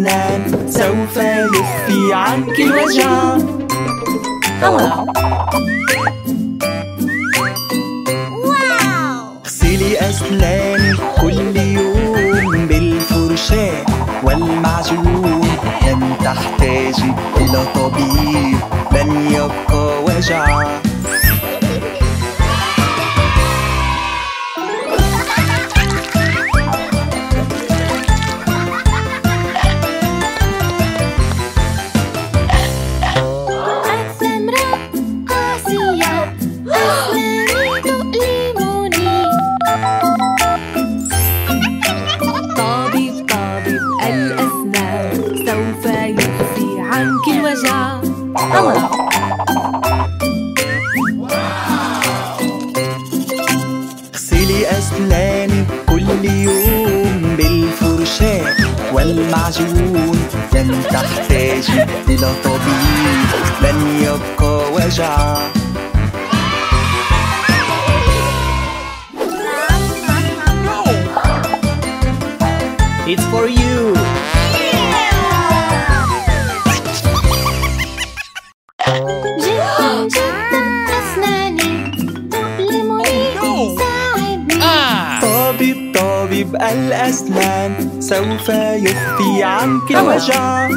الأسنان سوف يخفي عنك الوجع. اغسلي أسنانك كل يوم بالفرشاة والمعجون لن تحتاجي إلى طبيب. عنك الوجع اغسلي أسنانك كل يوم بالفرشاة والمعجون لن تحتاجي إلى طبيب لن يبقى وجع. It's for you. الأسنان سوف يخفي عنك الوجع.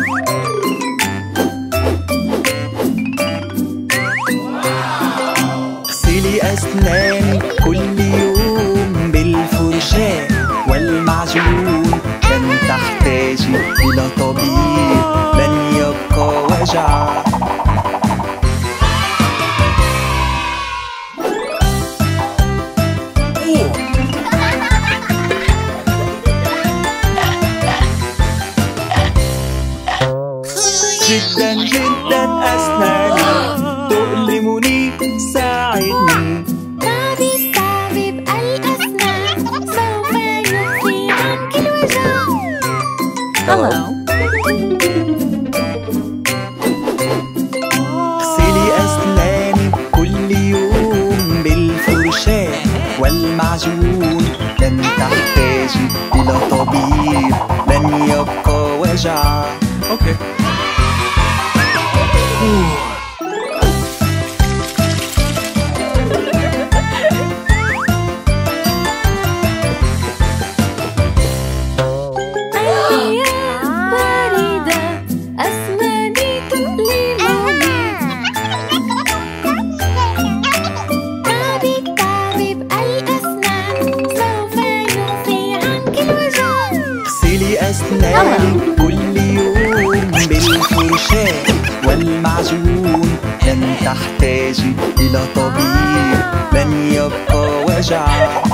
جدا جدا أسناني تؤلمني ساعدني. طبيب طبيب الأسنان سوف يخفي عنك الوجع اغسلي أسنانك كل يوم بالفرشاة والمعجون لن تحتاجي إلى طبيب لن يبقى وجع. أوكي Ooh. يبقى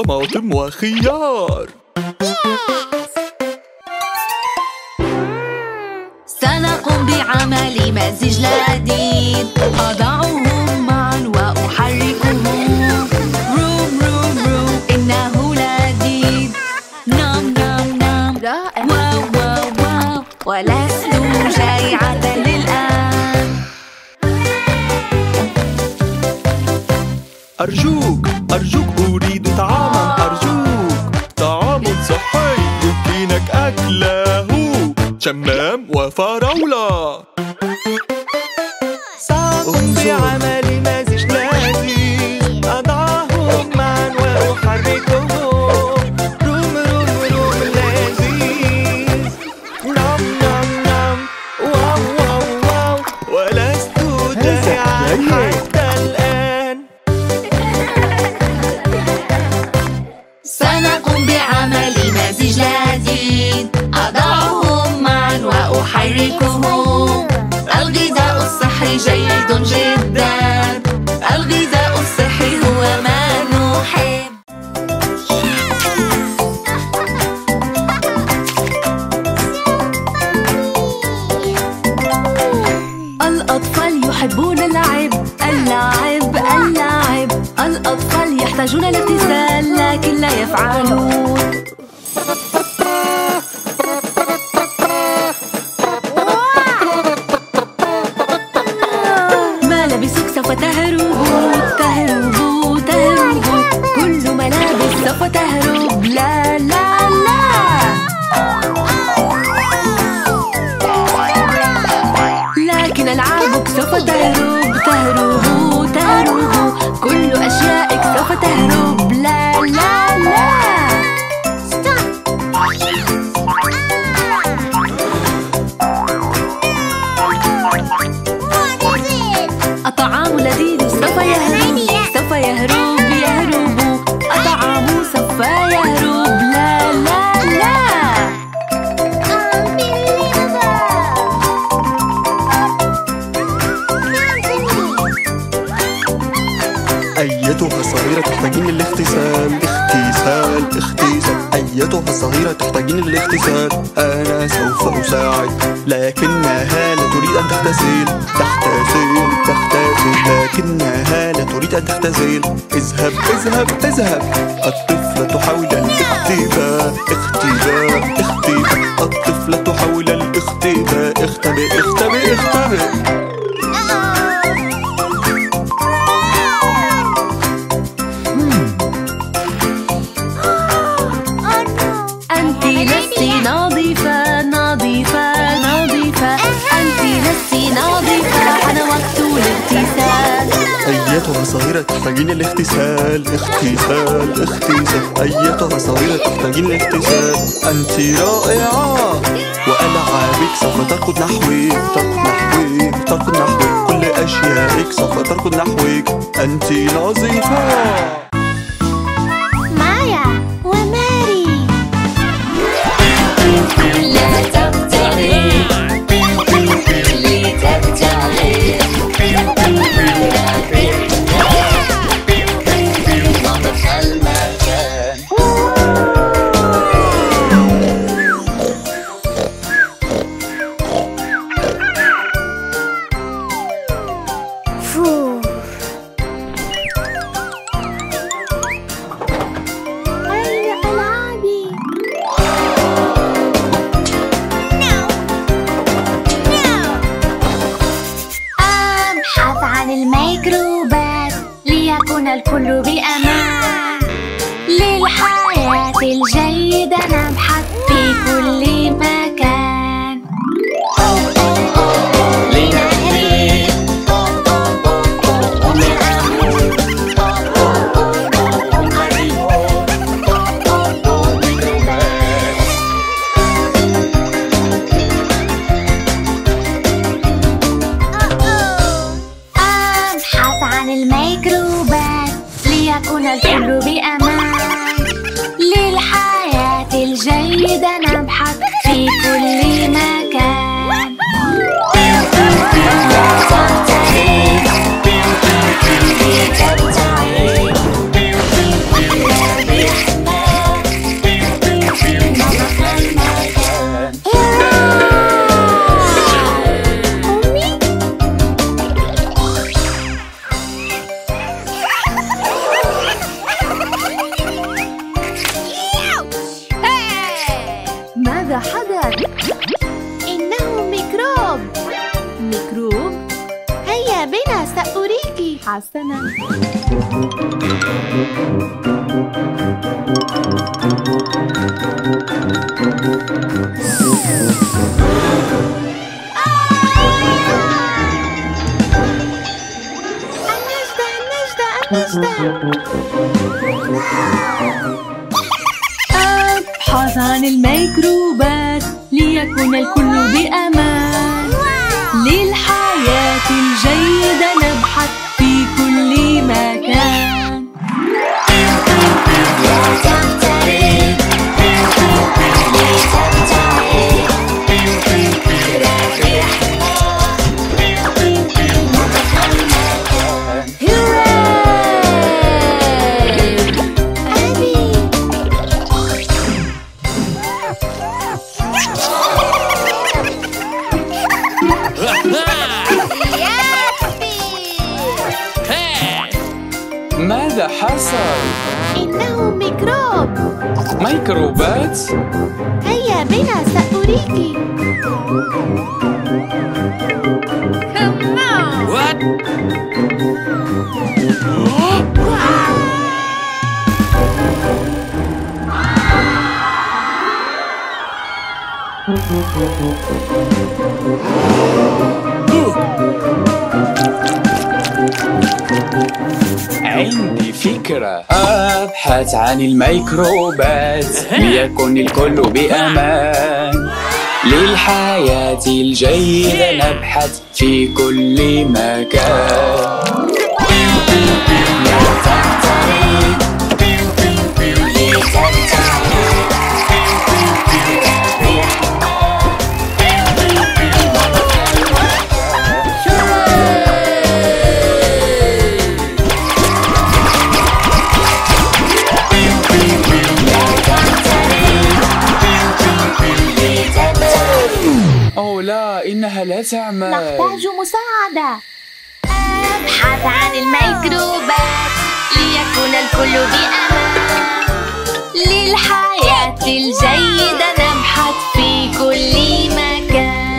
طماطم وخيار سنقوم بعمل مزيج لذيذ. أضعهم معا وأحركهم. روم روم روم إنه لذيذ. نام نام نام. واو واو واو. ولست جائعة للآن. أرجوك أرجوك أريد شمام وفراولة الصحي جيد جدا أيتها الصغيرة تحتاجين الاغتسال أنا سوف أساعد لكنها لا تريد أن تغتسل تغتسل تغتسل لكنها لا تريد أن تغتسل اذهب اذهب اذهب. الطفلة تحاول الاختباء. اختباء اختباء. الطفلة تحاول الاختباء. اختبئ اختبئ اختبئ الصغيرة تحتاجين الاغتسال اغتسال اغتسال. أيتها الصغيرة تحتاجين الاغتسال. أنت رائعة. وألعابك سوف تركض نحوك تركض نحوك تركض نحوك. كل أشيائك سوف تركض نحوك. أنت نظيفة مكتوبا ليكون الكل بأمان للحياة الجيدة نبحث في كل النباتات عن الميكروبات ليكن الكل بأمان. للحياة الجيدة نبحث في كل مكان. لا تعمل نحتاج مساعدة. أبحث عن الميكروبات ليكون الكل بأمان. للحياة الجيدة نبحث في كل مكان.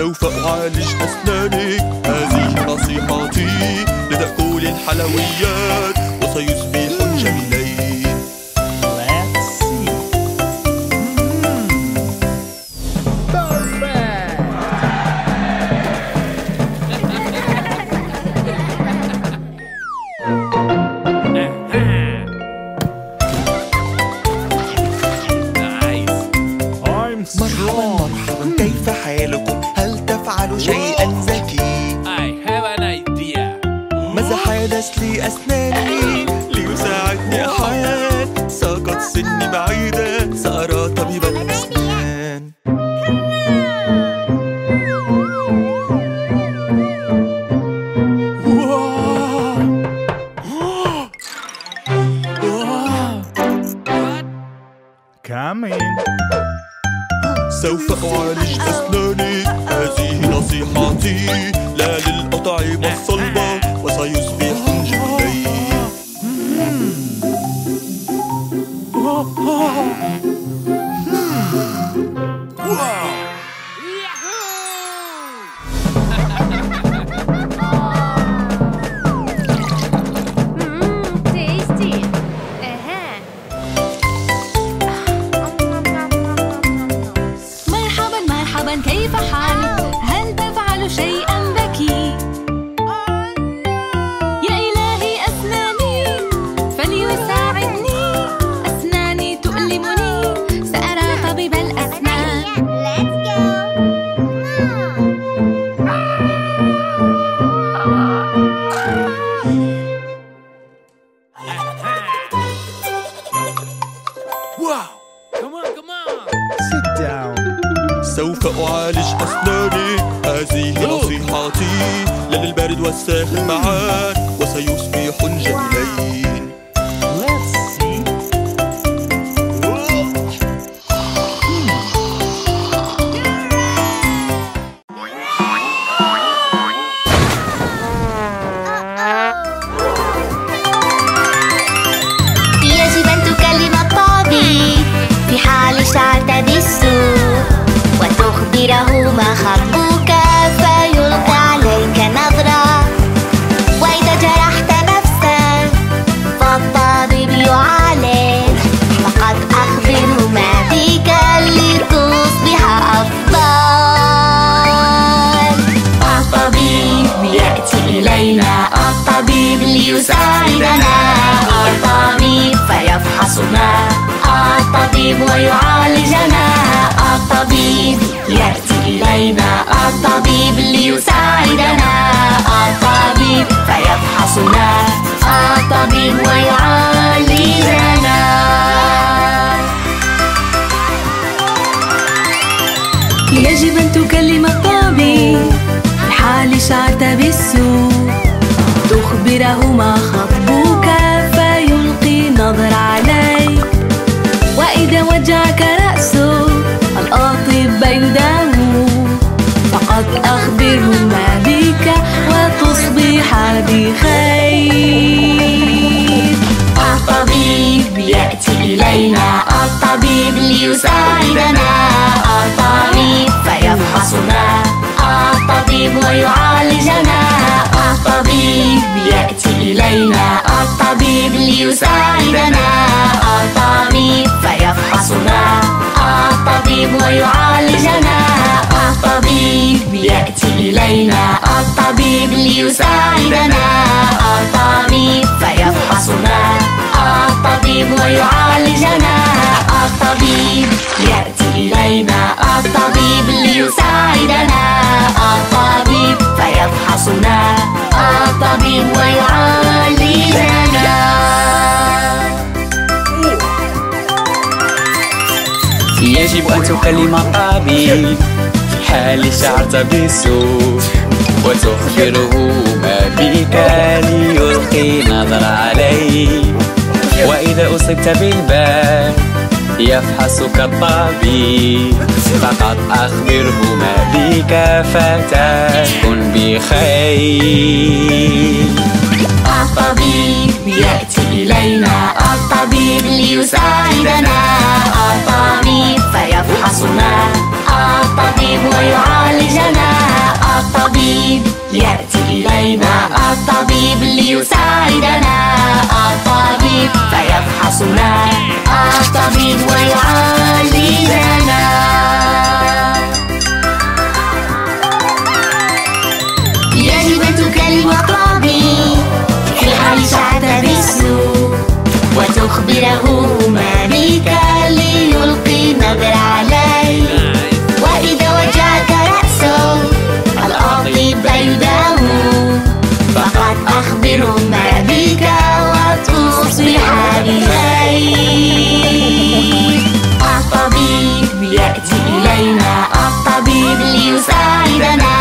سوف أعالج أسنانك هذه نصيحتي لتأكل الحلويات وسيصبح Oh. Hmm. Whoa. وتخبره ما خطبك فيلقي عليك نظرة. وإذا جرحت نفسك فالطبيب يعالج. فقد أخبره ما بك لتصبح أفضل. الطبيب يأتي إلينا الطبيب ليساعدنا. الطبيب فيفحصنا الطبيب ويعالجنا. إلينا الطبيب ليساعدنا الطبيب فيفحصنا. الطبيب ويعالجنا. يجب أن تكلم الطبيب في حال شعرت بالسوء. تخبره ما خطبك فيلقي نظر عليك. وإذا وجعك رأسك الأطباء يداوون فقد أخبره ما بك وتصبح بخير. الطبيب يأتي إلينا الطبيب ليساعدنا. الطبيب فيفحصنا الطبيب ويعالجنا. الطبيب يأتي إلينا. الطبيب ليساعدنا. الطبيب فيفحصنا الطبيب ويعالجنا. الطبيب يأتي إلينا. الطبيب ليساعدنا. الطبيب فيفحصنا. الطبيب ويعالجنا. الطبيب يأتي إلينا. الطبيب ليساعدنا. الطبيب فيفحصنا. الطبيب ويعالجنا. يجب أن تكلم الطبيب. في حال شعرت بالسوء وتخبره ما بك ليلقي نظر عليك وإذا أصبت بالبال يفحصك الطبيب فقط أخبره ما بك فتكن بخير. الطبيب يأتي إلينا. الطبيب ليساعدنا الطبيب فيفحصنا الطبيب ويعالجنا الطبيب يأتي إلينا. الطبيب ليساعدنا الطبيب فيفحصنا الطبيب ويعالجنا يجب أن تكلم الطبيب في حال شعرت بالسوء لتخبره ما بك ليلقي نظر علي وإذا وجعت رأسه الأرض بيداه فقد أخبر ما بك وتصبح بخير الطبيب يأتي إلينا الطبيب ليساعدنا.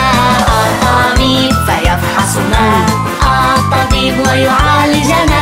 الطبيب فيفحصنا. الطبيب ويعالجنا.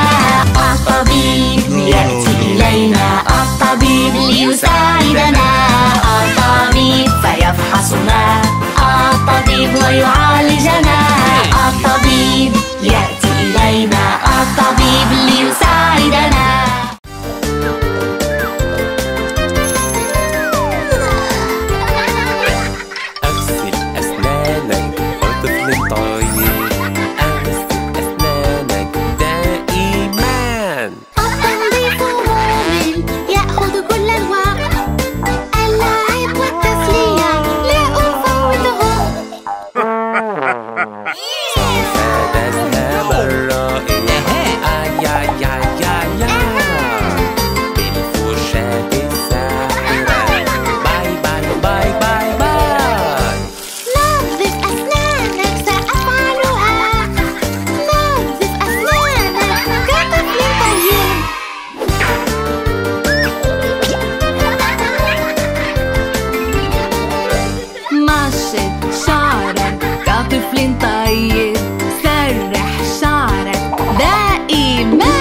Amen.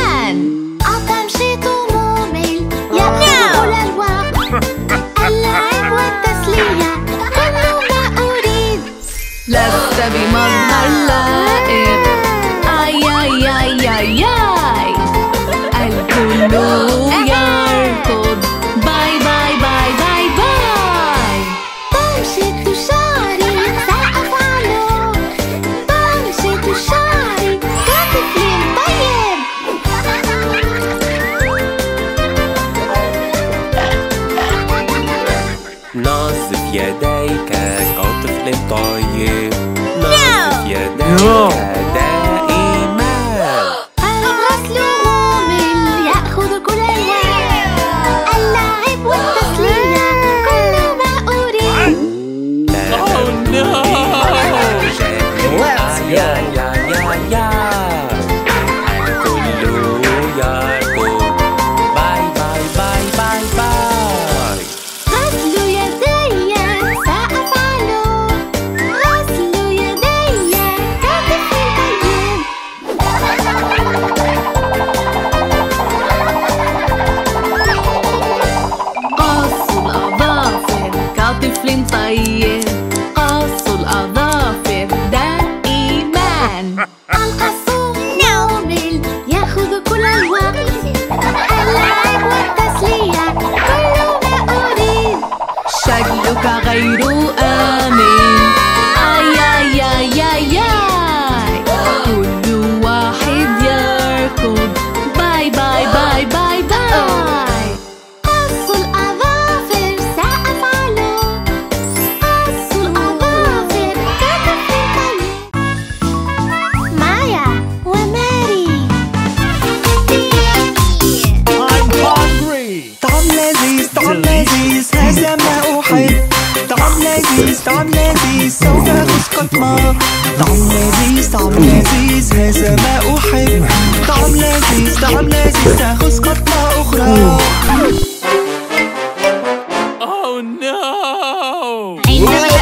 Oh. Ooh.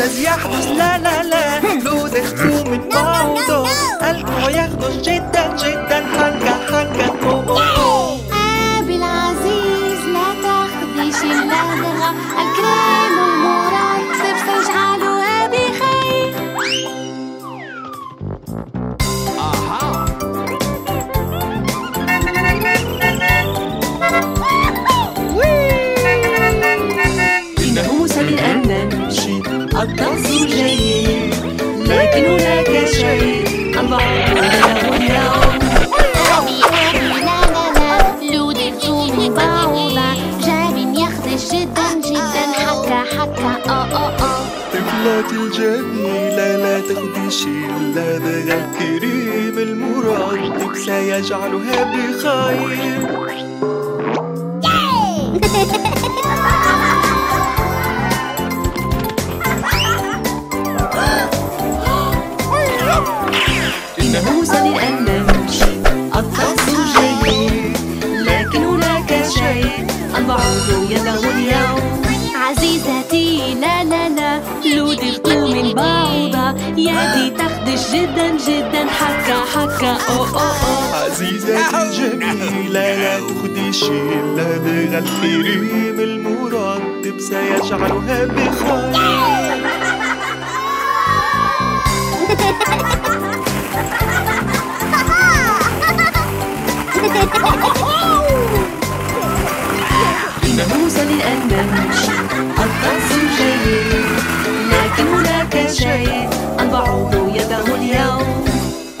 الذي يحدث لا لا لا. لو دخلوا من بعضه قلبه يخدش جدا جدا. اللدغ الكريم المرتب سيجعلها بخير. جدا جدا حكا حكا أو أو أو. عزيزتي الجميلة لا تخدشي اللدغ الكريم المرتب سيجعلها بخير. موسى أن نمشي الطقس جيد لكن هناك شيء البعوض يده اليوم.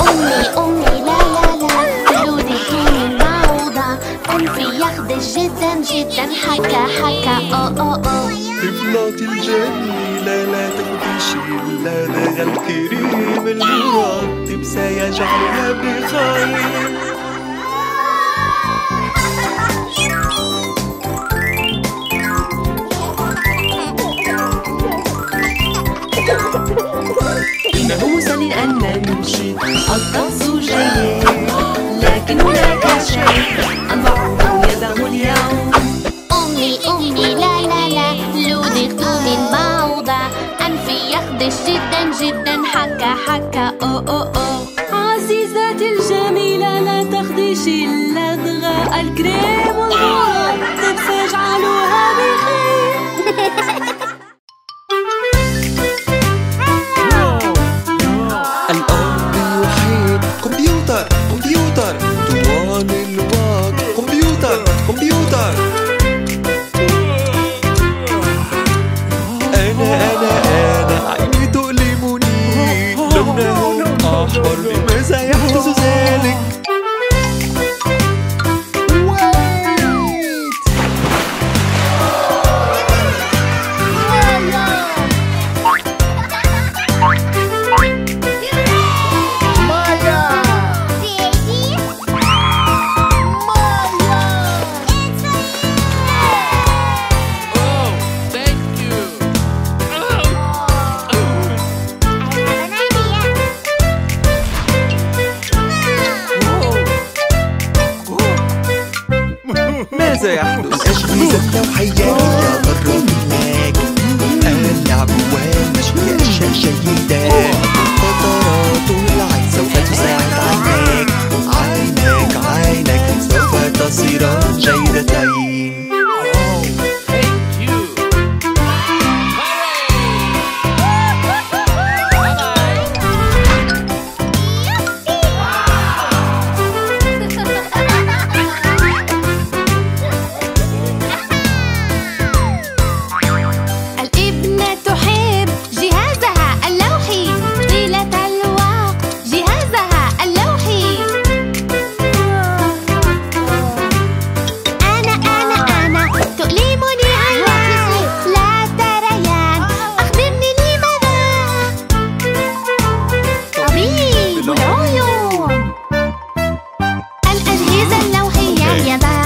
أمي أمي لا لا لا. لودي من بعوضة أنفي يخدش جدا جدا. حكا حكا. أو أو أو. طفلتي الجميلة لا تخدشي اللدغ الكريم. المرتب سيجعلها بخير. الطقس جيد لكن هناك شيء البعوض يده اليوم أمي أمي لا لا لا لودغت من بعوضة أنفي يخدش جدا جدا حكا حكا أو أو أو. Dành nhau?